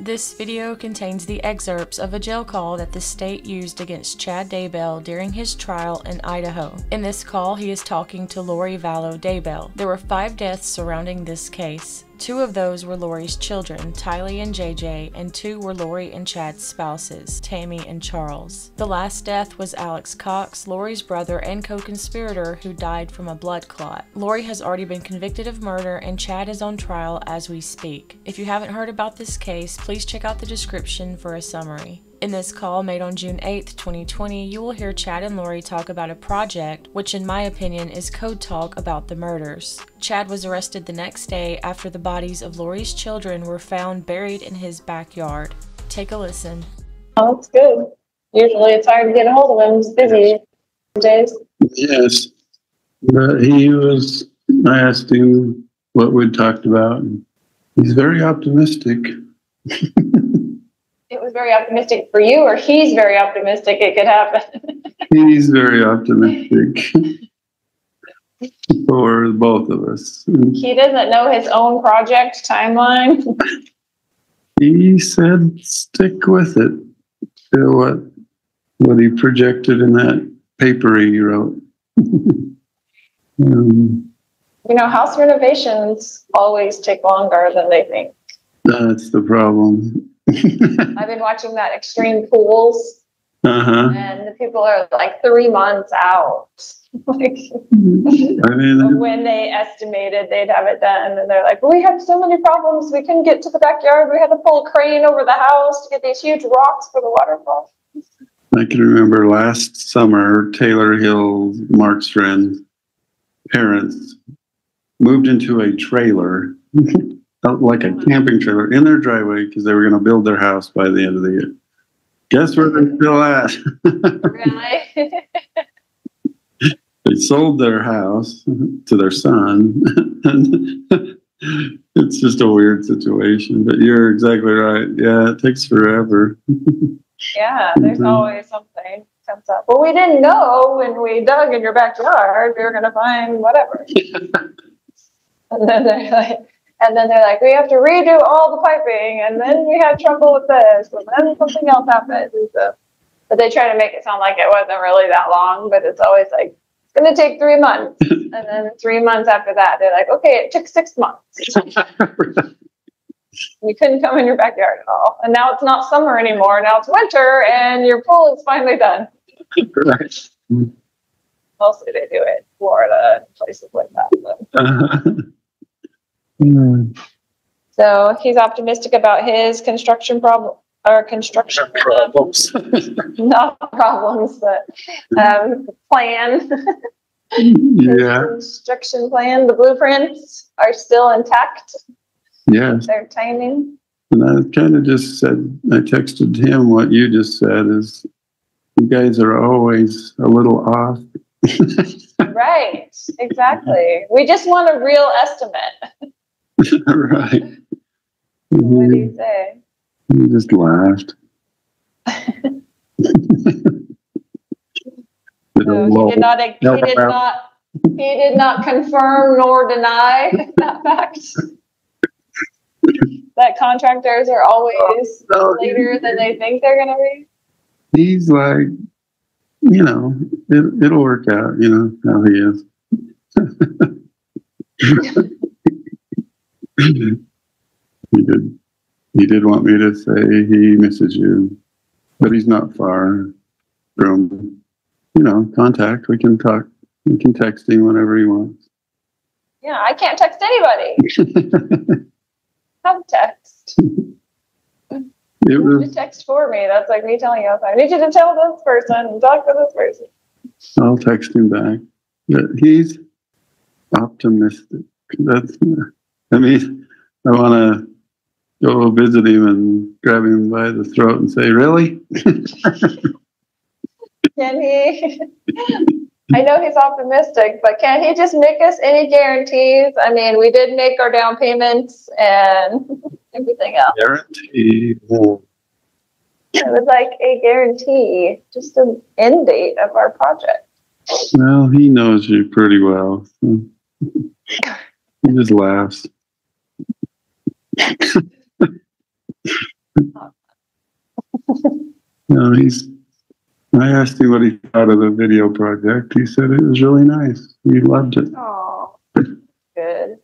This video contains the excerpts of a jail call that the state used against Chad Daybell during his trial in Idaho. In this call, he is talking to Lori Vallow Daybell. There were five deaths surrounding this case. Two of those were Lori's children, Tylee and JJ, and two were Lori and Chad's spouses, Tammy and Charles. The last death was Alex Cox, Lori's brother and co conspirator, who died from a blood clot. Lori has already been convicted of murder, and Chad is on trial as we speak. If you haven't heard about this case, please check out the description for a summary. In this call made on June 8, 2020, you will hear Chad and Lori talk about a project, which in my opinion is code talk about the murders. Chad was arrested the next day after the bodies of Lori's children were found buried in his backyard. Take a listen. Oh, that's good. Usually it's hard to get a hold of him. He's busy days. Yes, but he was, I asked him what we'd talked about, and he's very optimistic. Was very optimistic for you, or he's very optimistic it could happen. He's very optimistic for both of us. he doesn't know his own project timeline. He said, stick with it. To what, what he projected in that paper he wrote. um, You know, house renovations always take longer than they think. that's the problem. I've been watching that Extreme Pools, uh-huh. and the people are like three months out. like I mean, when they estimated they'd have it done, and they're like, "We had so many problems. We couldn't get to the backyard. We had to pull a crane over the house to get these huge rocks for the waterfall." I can remember last summer, Taylor Hill, Mark's friend, parents moved into a trailer, like a camping trailer, in their driveway because they were going to build their house by the end of the year. Guess where they're still at? Really? they sold their house to their son. it's just a weird situation, but you're exactly right. Yeah, it takes forever. yeah, there's Mhm. always something comes up. Well, we didn't know when we dug in your backyard we were going to find whatever. And then they're like, and then they're like, we have to redo all the piping, and then we had trouble with this, and then something else happened. So, but they try to make it sound like it wasn't really that long, but it's always like it's going to take three months, and then three months after that, they're like, okay, it took six months. You couldn't come in your backyard at all, and now it's not summer anymore. Now it's winter, and your pool is finally done. Mostly they do it in Florida and places like that. But. Hmm. So he's optimistic about his construction problem or construction Problems. not problems, but um, plan. yeah. Construction plan, the blueprints are still intact. Yes. They're timing. And I kind of just said, I texted him what you just said is you guys are always a little off. Right, exactly. We just want a real estimate. right. What do He you mm-hmm. say? he just laughed. So he did not. He did not. He did not confirm nor deny that fact. That contractors are always No, he- later than they think they're gonna be. he's like, you know, it, it'll work out, you know, how he is. he did, he did want me to say he misses you, but he's not far from, you know, contact. We can talk, we can text him whenever he wants. Yeah, I can't text anybody. Have text. It was, to text for me. That's like me telling you, I need you to tell this person, talk to this person. I'll text him back. But he's optimistic. That's, I mean, I want to go visit him and grab him by the throat and say, "Really? Can he? I know he's optimistic, but can he just make us any guarantees? I mean, we did make our down payments and everything else. Guarantee." It was like a guarantee, just an end date of our project. Well, he knows you pretty well. so He just laughs. No, he's, I asked him what he thought of the video project. He said it was really nice. He loved it. Oh, good.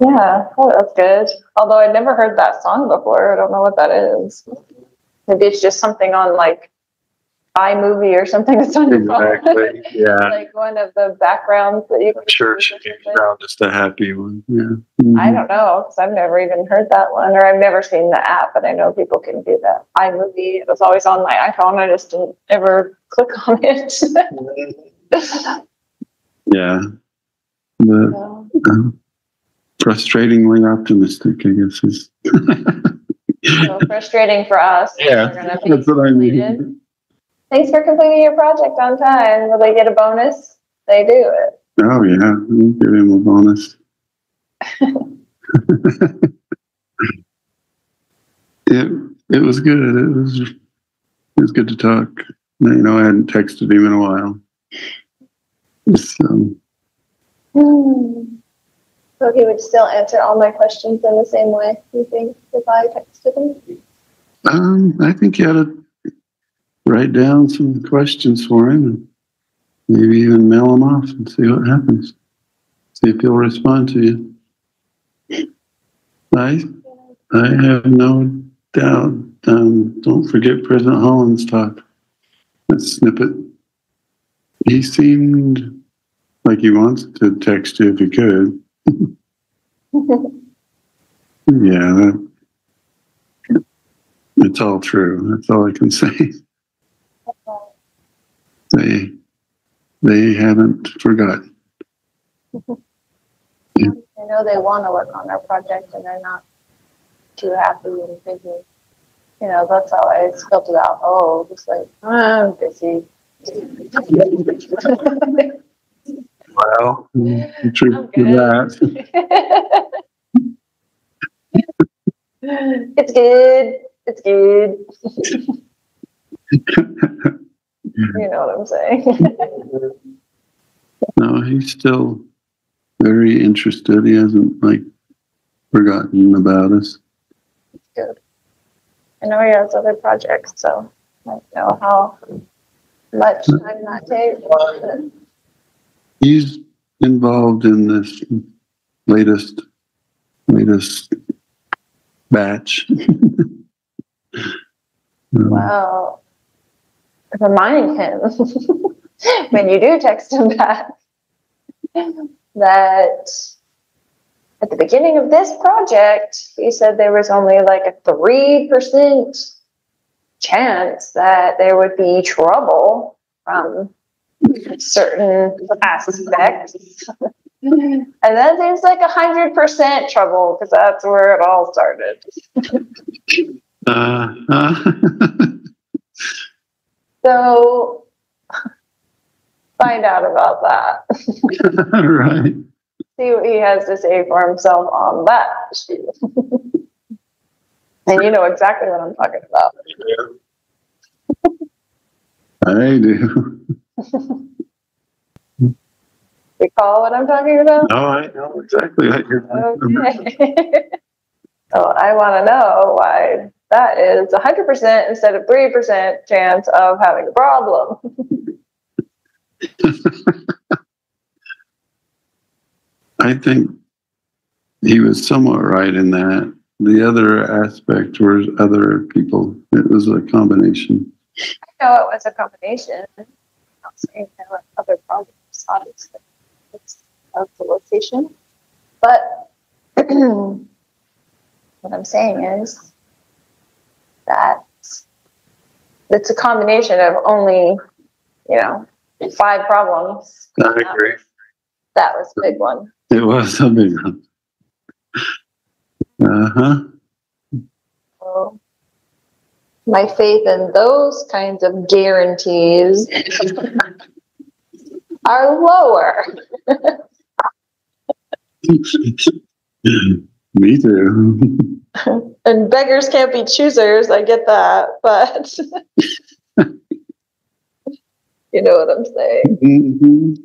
Yeah, oh, that's good. Although I'd never heard that song before. I don't know what that is. Maybe it's just something on like iMovie or something that's on your phone. Exactly, yeah. like one of the backgrounds that you can Church use or something. around just a happy one, yeah. I Mhm. don't know because I've never even heard that one, or I've never seen the app, but I know people can do that. iMovie, it was always on my iPhone. I just didn't ever click on it. Yeah. But So, um, frustratingly optimistic, I guess is. so frustrating for us. Yeah, We're gonna be That's what I mean. Thanks for completing your project on time. Will they get a bonus? They do it. Oh, yeah, we'll give him a bonus. It, it was good. It was, it was good to talk. You know, I hadn't texted him in a while. So, Hmm. So he would still answer all my questions in the same way, you think, if I texted him? um, I think you had to write down some questions for him and maybe even mail them off and see what happens. See if he'll respond to you. I, I have no doubt. Um, don't forget President Holland's talk. That snippet. He seemed like he wants to text you if he could. Yeah, that, it's all true. That's all I can say. They, they haven't forgotten. I know they want to work on their project and they're not too happy and thinking, you know, that's how I felt it out. Oh, just like, I'm busy. Well, mm, the truth I'm good. that. it's good. It's good. You know what I'm saying? No, he's still very interested. He hasn't like forgotten about us. Good. I know he has other projects, so I don't know how much time that takes. He's involved in this latest, latest batch. Um, Remind him when you do text him back that at the beginning of this project, he said there was only like a 3% chance that there would be trouble from certain aspects. and then there's like a hundred percent trouble because that's where it all started. Uh, uh, So find out about that. right. See what he has to say for himself on that issue. and you know exactly what I'm talking about. I do. Recall what I'm talking about? Oh, I know exactly what you're talking Okay. so I want to know why that is 100% instead of 3% chance of having a problem. I think he was somewhat right in that. The other aspect was other people. It was a combination. I know it was a combination. I'm not saying there were other problems, obviously. It's of the location. But what I'm saying is that it's a combination of only, you know, five problems. I agree. That was a big one. It was a big one. Uh huh. So my faith in those kinds of guarantees are lower. Me too. And beggars can't be choosers. I get that, but you know what I'm saying. Mhm.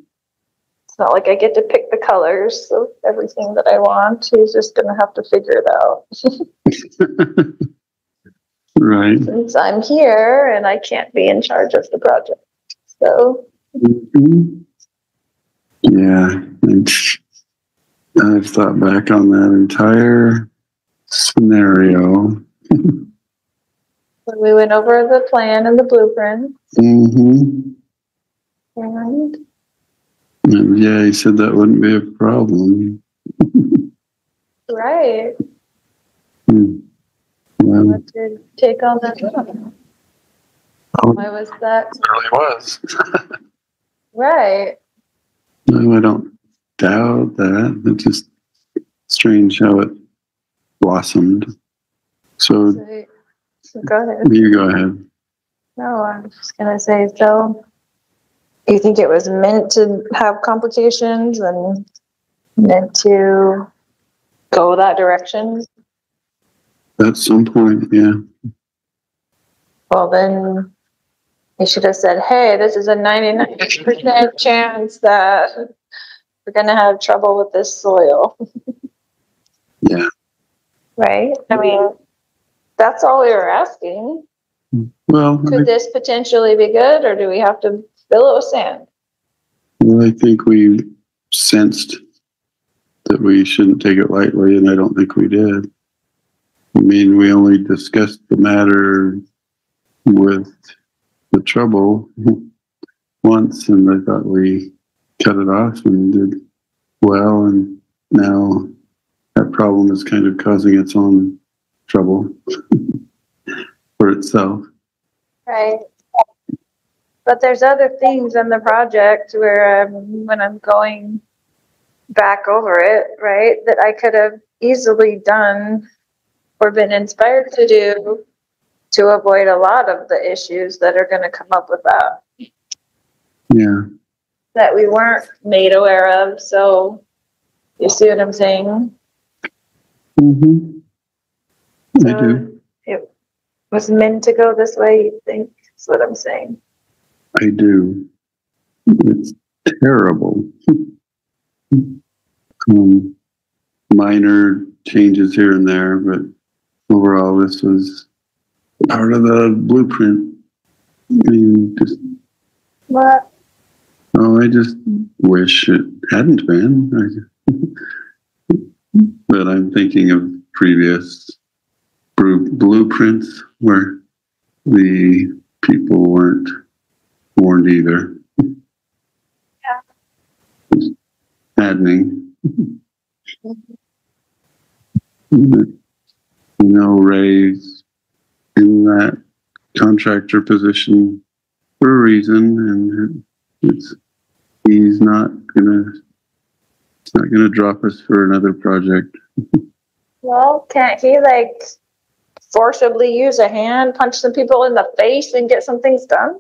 It's not like I get to pick the colors of everything that I want. He's just gonna have to figure it out. Right. since I'm here and I can't be in charge of the project. So, Mhm. Yeah. And I've thought back on that entire scenario. when we went over the plan and the blueprint Mm-hmm. and And yeah, he said that wouldn't be a problem. right, Hmm. Well, what to take on that. Oh. Why was that? it really was. Right. No, I don't doubt that. It's just strange how it blossomed. So So, so go ahead. you go ahead. No, I'm just gonna say, so you think it was meant to have complications and meant to go that direction? At some point, yeah. Well, then you should have said, hey, this is a ninety-nine percent chance that we're gonna have trouble with this soil. Yeah. Right? I mean, that's all we were asking. Well, I, Could this potentially be good or do we have to fill it with sand? well, I think we sensed that we shouldn't take it lightly, and I don't think we did. I mean, we only discussed the matter with the trouble once, and I thought we cut it off and did well, and now that problem is kind of causing its own trouble for itself. Right. But there's other things in the project where um, when I'm going back over it, right, that I could have easily done or been inspired to do to avoid a lot of the issues that are going to come up with that Yeah. That we weren't made aware of. So you see what I'm saying? Mm-hmm. I do. It was meant to go this way, you think, is what I'm saying. I do. It's terrible. um, minor changes here and there, but overall, this was part of the blueprint. I mean, just, What? Oh, I just wish it hadn't been. But I'm thinking of previous blueprints where the people weren't warned either. It's Maddening. Mm-hmm. No raise in that contractor position for a reason, and it's he's not gonna it's not gonna drop us for another project. Well, can't he like forcibly use a hand, punch some people in the face and get some things done?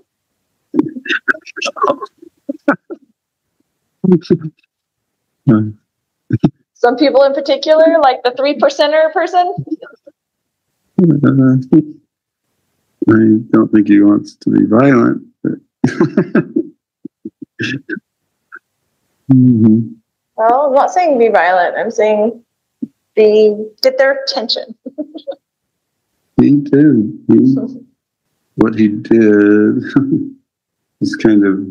Some people in particular, like the three percenter person? Uh, I don't think he wants to be violent. But Mhm. Well, I'm not saying be violent. I'm saying be get their attention. He did. He, what he did was kind of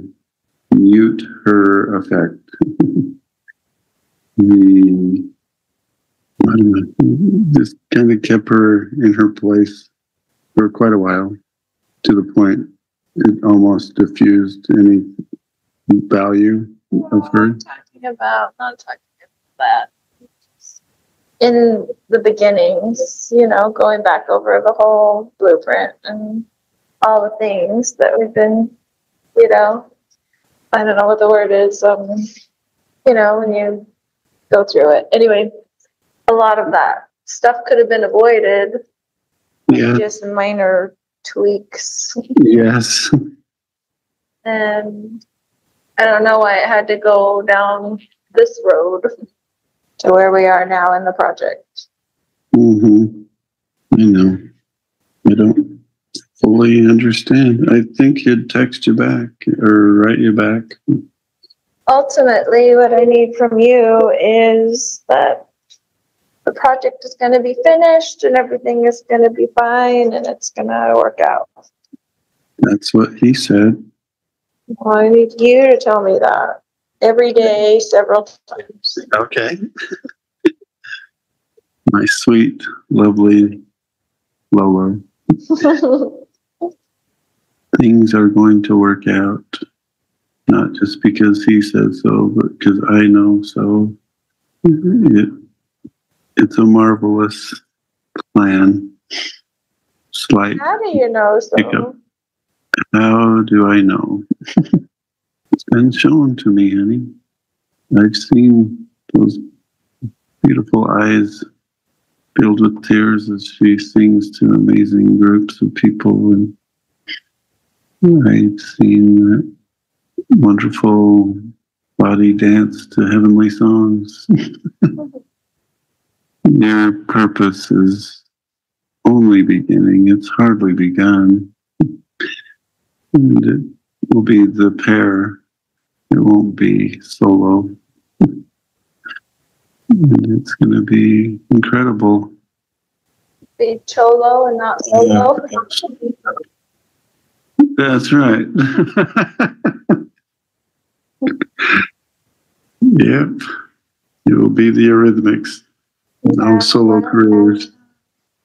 mute her effect. he know, just kind of kept her in her place for quite a while to the point it almost diffused any value of her. I'm talking about not talking about that. In the beginnings, you know, going back over the whole blueprint and all the things that we've been, you know, I don't know what the word is. Um, you know, when you go through it. Anyway, a lot of that stuff could have been avoided. Yeah, Just minor tweaks. yes. And I don't know why it had to go down this road to where we are now in the project. Mm-hmm. I know. I don't fully understand. I think he'd text you back or write you back. Ultimately, what I need from you is that the project is going to be finished and everything is going to be fine and it's going to work out. That's what he said. Well, I need you to tell me that every day, several times. Okay. My sweet, lovely Lola. Things are going to work out. Not just because he says so, but because I know so. Mm-hmm. It, it's a marvelous plan. Slight. How do you know so? How do I know? it's been shown to me, honey. I've seen those beautiful eyes filled with tears as she sings to amazing groups of people. And I've seen that wonderful body dance to heavenly songs. Your purpose is only beginning, it's hardly begun. And it will be the pair, it won't be solo. And it's going to be incredible. Be cholo and not solo. That's right. yep. You will be the Eurythmics. No solo careers.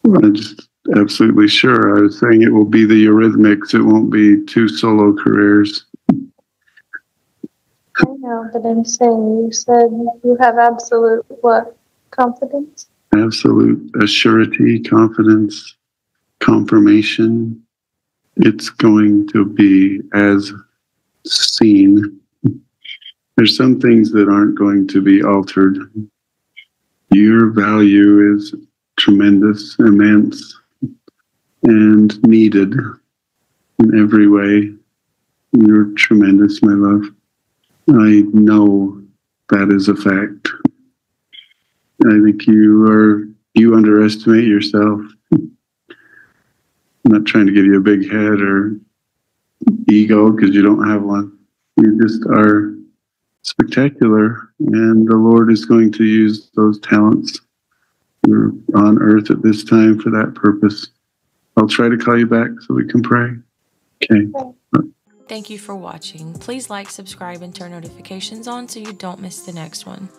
I'm just absolutely sure. I was saying it will be the Eurythmics. It won't be two solo careers. I know, but I'm saying you said you have absolute what confidence. Absolute assurity, confidence, confirmation. It's going to be as seen. There's some things that aren't going to be altered. Your value is tremendous, immense, and needed in every way. You're tremendous, my love. I know that is a fact. I think you are, you underestimate yourself. I'm not trying to give you a big head or ego because you don't have one. You just are spectacular, and the Lord is going to use those talents. You're on earth at this time for that purpose. I'll try to call you back so we can pray. Okay. Thank you for watching. Please like, subscribe, and turn notifications on so you don't miss the next one.